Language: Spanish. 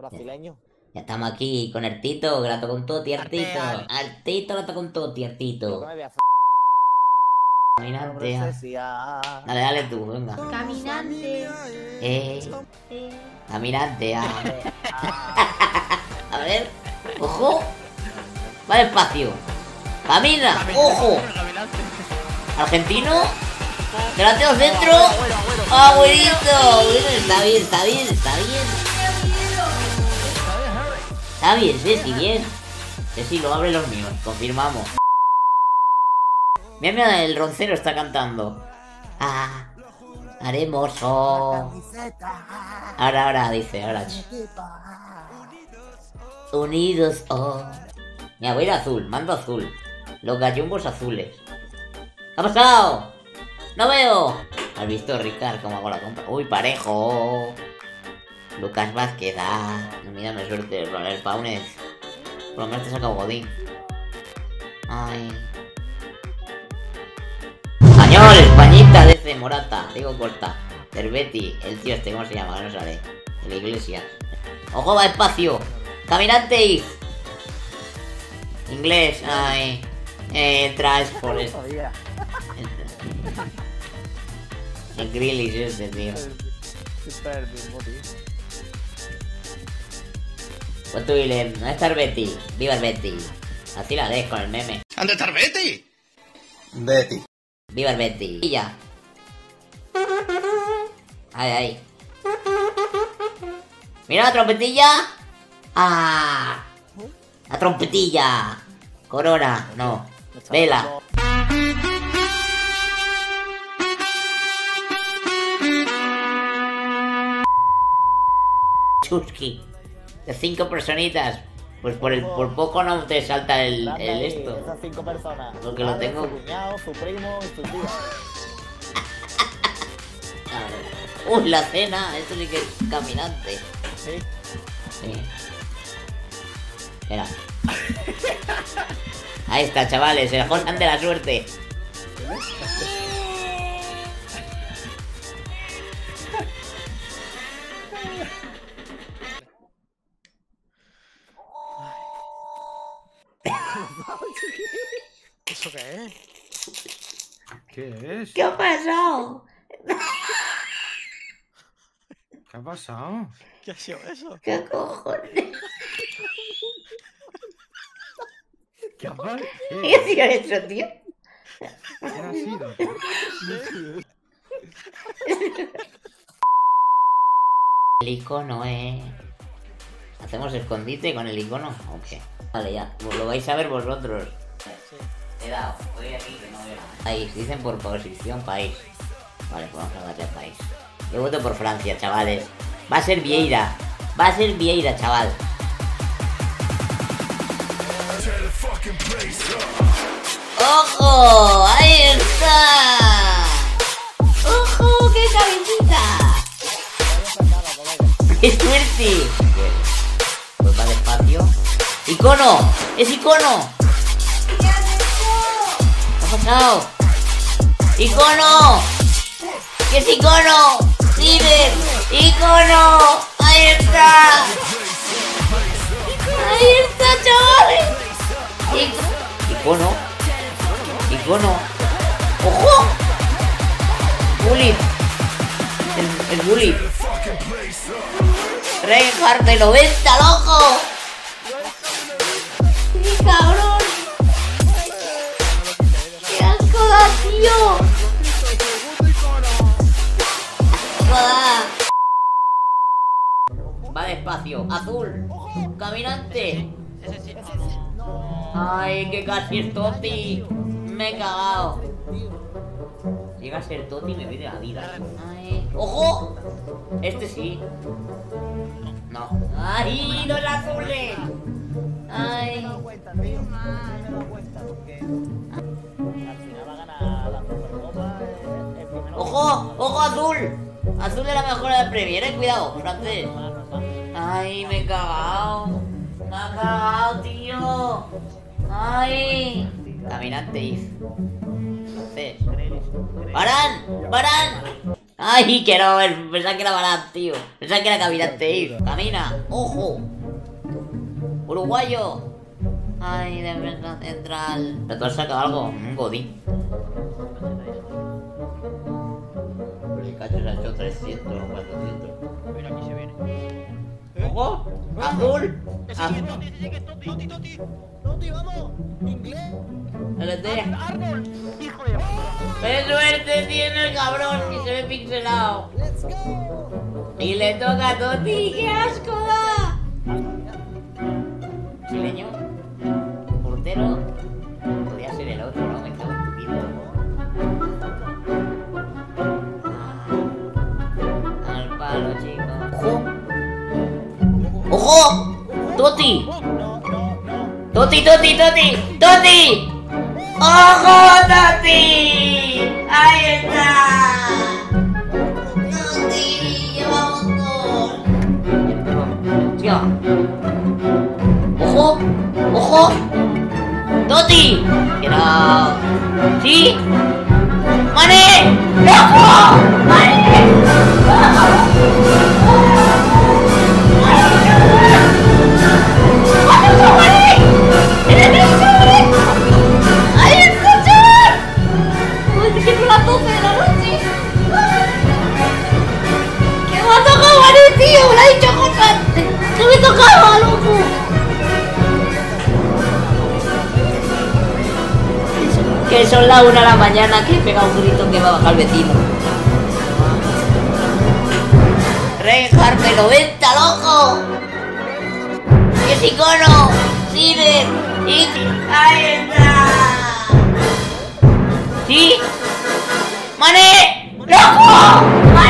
Brasileño. Ya estamos aquí con el Tito, que la tocó un toti, el Tito. Al Tito la tocó un toti, el Yo Tito. que me voy a Caminante. ah. Dale, dale tú, venga. Caminante. Eh, Eh, caminante, ah. A ver, ojo. Va despacio. Camina, ojo. Argentino. Delantero centro. Ah, buenito. Está bien, está bien, está bien. Está bien, Ceci, bien. Ceci, lo abre los míos, confirmamos. Mira, mira, el roncero está cantando. Ah, haremos. oh. Ahora, ahora, dice, ahora. Unidos, oh. Mira, voy a ir azul, mando azul. Los gallumbos azules. ¿Qué ha pasado? ¡No veo! ¿Has visto, Ricard, cómo hago la compra? ¡Uy, parejo! Lucas Vázquez, ah. Mira, me suerte, Ronald Paunes. Por lo menos te saca Godín. Ay. Español, Españita, DC, Morata, digo corta. Cerveti, el tío este, ¿cómo se llama? Que no sale. El Iglesias. ¡Ojo, va espacio! ¡Caminante! Inglés, ay. Eh, por esto. El Grillish este, tío. Super mismo, tío. Pues tú, Willem, ¿dónde está el Betty? ¡Viva el Betty! Así la des con el meme. ¿Dónde está el Betty? Betty. ¡Viva el Betty! Y ya. ¡Ay, ay! ¡Mira la trompetilla! ¡Ah! ¡La trompetilla! Corona, no. Vela. Chusky. De cinco personitas. Pues por el por poco no te salta el, el esto. Esas cinco personas. Porque lo tengo- Su cuñado, su primo y su tío. Uy, la cena. Esto sí que es caminante. Sí. Sí. Espera. Ahí está, chavales. El Holland de la suerte. ¿Eso qué es? ¿Qué? ¿Qué ha pasado? ¿Qué ha pasado? ¿Qué ha sido eso? ¿Qué cojones? ¿Qué ha pasado? ¿Qué ha sido eso, tío? ¿Quién ha sido? El icono, eh. ¿Hacemos escondite con el icono? ¿O qué? Vale, ya. Lo vais a ver vosotros. He dado. Estoy aquí que no veo nada. País. Dicen por posición país. Vale, pues vamos a darle país. Yo voto por Francia, chavales. Va a ser Vieira. Va a ser Vieira, chaval. ¡Ojo! ¡Ahí está! ¡Ojo! ¡Qué cabecita! ¡Qué suerte! Pues va despacio. ¡Icono! ¡Es icono! ¿Qué ha pasado? ¡Icono! ¿Qué es icono? ¡Ciber! ¡Icono! ¡Ahí está! ¡Ahí está, chavales! Ic- ¡Icono! ¡Icono! ¡Ojo! ¡Bully! El, el bully. Reinhardt de 90, loco. ¡Qué cabrón! Tío! Va despacio, azul, caminante. Ay, que casi es Toti. Me he cagado. Llega a ser Toti y me pide la vida. Ay. ¡Ojo! Este sí. No. ¡Ay, los azules! ¡Ay! ¡Ojo! ¡Ojo azul! Azul de la mejora de Premier, eh. Cuidado, francés. ¡Ay, me he cagado! ¡Me ha cagado, tío! ¡Ay! Caminante, Iz. Francés. ¡Barán! ¡Barán! Ay, que no, pensaba que era barato, tío. Pensaba que era caminante. Camina, ojo. Uruguayo. Ay, defensa central. Tú has sacado algo, un godín. Cacho hecho 300 o 400. Mira, aquí se viene. ¡Ojo! ¡Azul! Azul. Toti, Toti, Toti, vamos. Inglés. Arnold. Hijo de... ¡Qué suerte tiene el cabrón! Que se ve pixelado. Let's go. Y le toca a Toti. ¡Qué asco da! ¡Ojo! ¡Ojo! ¡Toti! No, no, no. ¡Toti, Toti, Toti! ¡Toti! ¡Ojo, Toti! ¡Ahí está! ¡Toti! ¡Llevamos gol! Hostia. ¡Ojo! ¡Ojo! ¡Toti! ¡Era! ¿Sí? Que son las 1 de la mañana que he pegado un grito que va a bajar el vecino. Reinhardt de 90, loco. ¡Que es icono! ¡Y... ¡Ahí está! ¿Sí? ¡Mané! ¡Loco! ¡Mané! ¡Vamos,